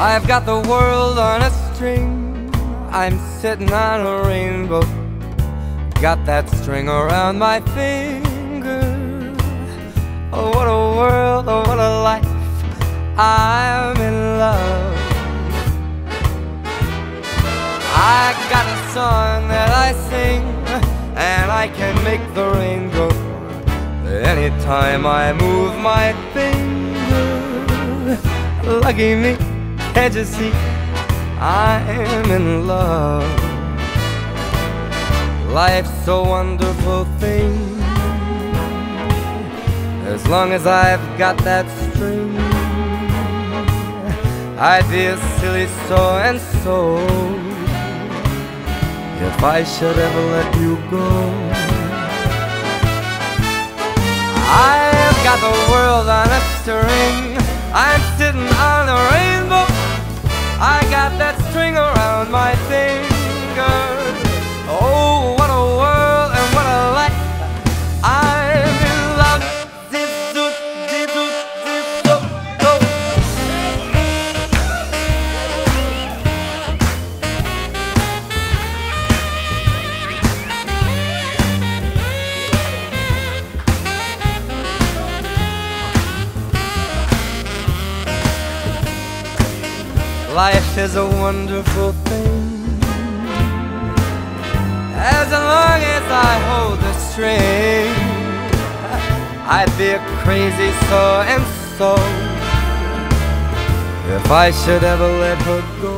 I've got the world on a string. I'm sitting on a rainbow. Got that string around my finger. Oh, what a world, oh, what a life. I'm in love. I got a song that I sing, and I can make the rain go anytime I move my finger. Lucky me, can't you see? I'm in love. Life's a wonderful thing. As long as I've got that string, I'd be a silly so and so if I should ever let you go. I've got the world on a string. I'm sitting. That string around my Life is a wonderful thing. As long as I hold the string, I'd be a crazy so and so if I should ever let her go.